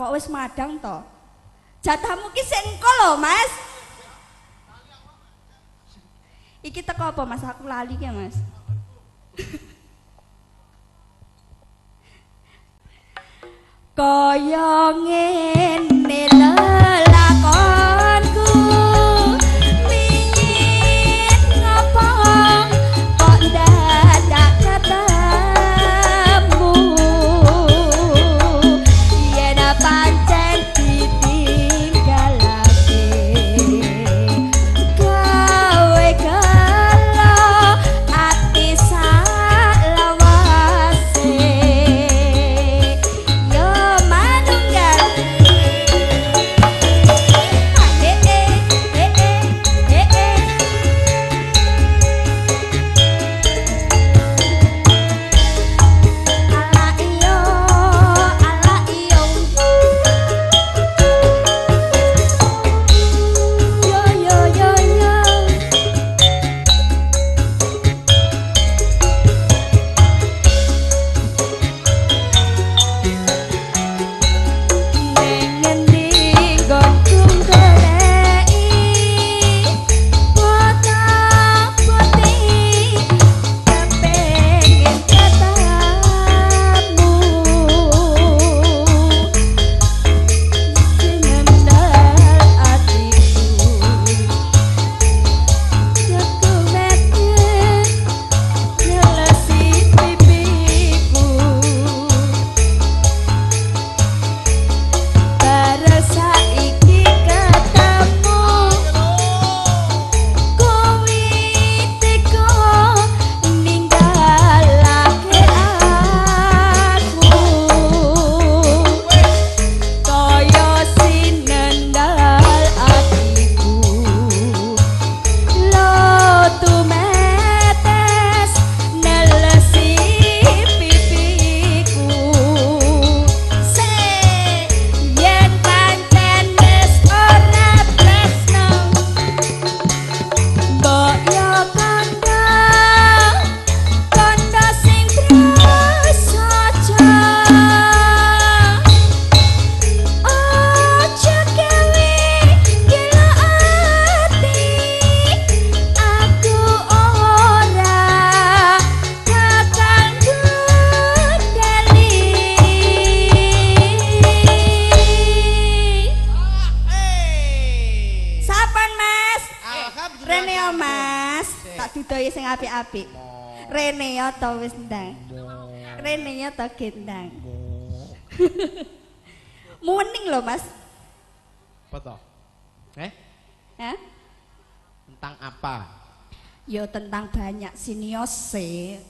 Kok wis madang to? Jatahmu ki sing engko lho, Mas. Iki teko apa, Mas? Aku lali ki, Mas. Kaya ngene lelakonku sing apik-apik. Rene yo to wis ndang. Rene yo to gendang. Muning lho Mas. Apa toh? Eh, Hah? tentang apa? Yo tentang banyak siniose.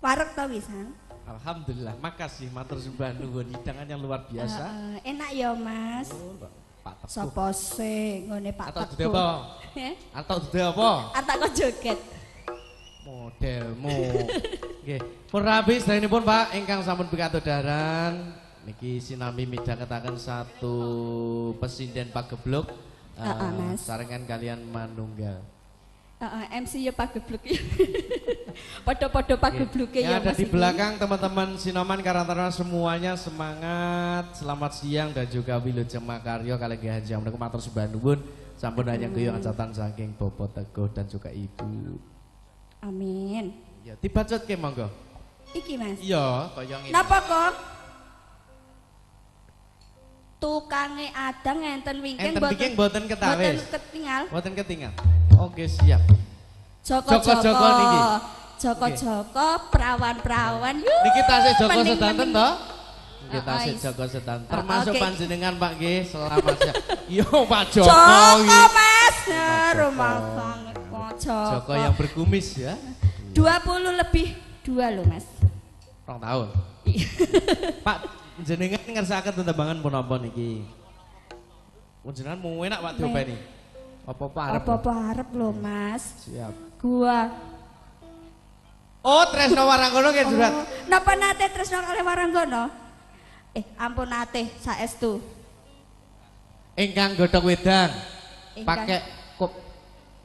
Warek to wisan? Alhamdulillah, makasih matur sembah nuwun hidangan yang luar biasa. Heeh, enak yo Mas. Oh, Pak Teguh. Sapa sih ngene Pak Atau Teguh? Apa? Heh? Atau dude apa? Atak kok joget. Modelmu. Nggih, pun rabi ini pun Pak ingkang sampun pikatodaran niki sinami midhangetaken satu pesinden pagebluk eh, Heeh, Mas. sarengan kalian manunggal. Heeh, MC yo pagebluk. Padha-padha pagebluke Yang ya ada Mas. di belakang teman-teman Sinoman Karantara semuanya semangat, selamat siang dan juga Wilujeng Makaryo kali Haji Amrek matur sembah nuwun sampun hanya guyong acatan saking Bopo Teguh dan juga Ibu. Amin. Ya, ke monggo. Iki Mas. Iya, kaya ngene. Napa kok? Tukange adang enten wingking Enten wingking mboten ketawis. Mboten ketinggal. Mboten ketinggal. Oke, siap. Joko-joko Joko-joko niki. Joko-joko perawan-perawan. Yuh, Niki tasih Joko sedanten mending. Ah, Joko sedanten. Ah, Termasuk oke. panjenengan Pak nggih, selamat siang. Yo Pak Joko. Joko. Mas. Joko. rumah sangat kok Joko. Joko yang berkumis ya. 20 lebih dua loh Mas. Rong tahun. Pak, jenengan ngersakaken tetembangan punapa niki? Jenengan mau enak Pak diopeni. Apa-apa arep? Apa-apa harap loh Mas. Siap. Gua. Oh, Tresno Waranggono nggih Jurat. Oh, napa nate tresno kalih Waranggono? Eh, ampun nate saestu. Ingkang godhong wedang. Pakai kop.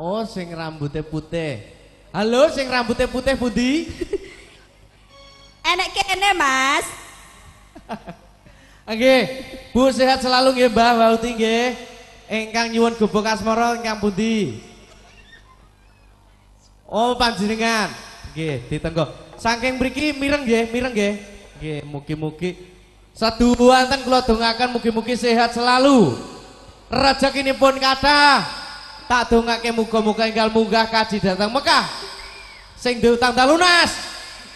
Oh, sing rambutnya putih. Halo, sing rambutnya putih Budi? Enek kene Mas. Oke, Bu sehat selalu nggih Mbah Wauti nggih. Ingkang nyuwun gubuk asmara ingkang pundi? Oh, panjenengan. Nggih, ditenggo. Saking mriki mireng nggih, mireng nggih. Nggih, mugi-mugi seduhanten kula dongaken mugi-mugi sehat selalu. Rezekinipun kathah. Tak dongake muga-muga enggal munggah kaji datang Mekah. Sing duwe utang tak lunas.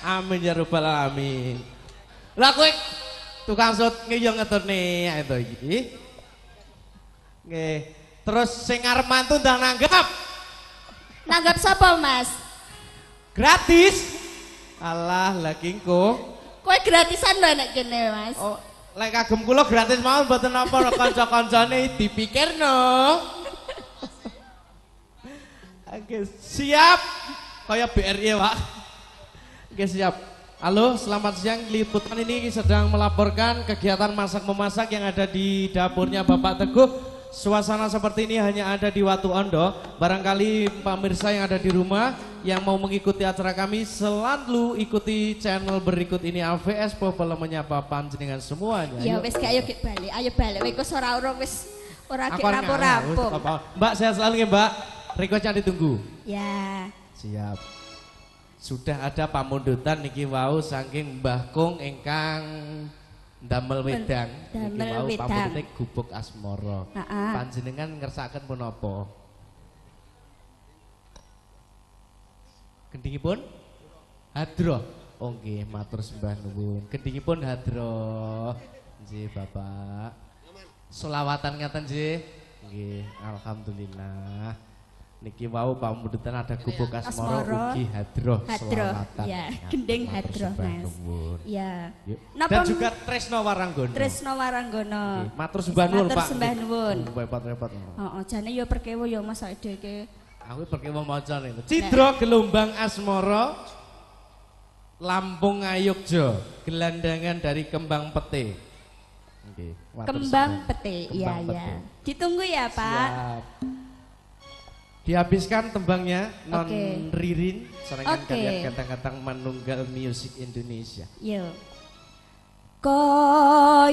Amin ya rabbal alamin. Lah kowe tukang sut ngetone ae to iki. Nggih. Terus sing arep mantu ndang nanggap Nanggap sapa, Mas? gratis. Alah, lagi engko. Kowe gratisan lho nek kene, Mas. Oh, lek kagem kula gratis mawon mboten napa kanca-kancane dipikirno. Oke, siap. Kaya BRI, Pak. Oke, siap. Halo, selamat siang. Liputan ini sedang melaporkan kegiatan masak-memasak yang ada di dapurnya Bapak Teguh. Suasana seperti ini hanya ada di Watu Ondo. Barangkali pemirsa yang ada di rumah yang mau mengikuti acara kami selalu ikuti channel berikut ini AVS Popolo menyapa panjenengan semuanya. Ya gak ayo gek balik. Ayo balik. Wis ora urung wis ora arep rampung-rampung. Mbak saya selalu ya Mbak. Requestnya ditunggu. Ya. Siap. Sudah ada pamundutan niki wau saking Mbah Kung ingkang damel wedang. Damel wedang. pamundute gubuk asmara. Heeh. Panjenengan ngersakaken punapa? Gendingipun hadroh. Oh nggih, matur sembah nuwun. Gendingipun hadroh. Nggih, Bapak. Selawatan ngaten nggih. Nggih, alhamdulillah. Niki wau pamundutan ada gubuk asmara Asmara. ugi hadroh Hadroh, ya. Gending matur hadroh, sembah Mas. Ya. Napa Dan juga Tresno Waranggono. Tresno Waranggono. Nggih, Matur sembah nuwun, Matur Pak. sembah Nggih. nuwun. Repot-repot. Heeh, jane yo perkewo yo Mas awake dhewe. Aku mau maca nih. Cidro gelombang asmoro Lampung Ayogjo gelandangan dari kembang pete. Matur Kembang sembah. pete. Kembang iya. pete. Ditunggu ya, Pak. Siap. Dihabiskan tembangnya non Oke. Ririn serangan Oke. kalian kata-kata manunggal musik Indonesia. Yo. Koyonge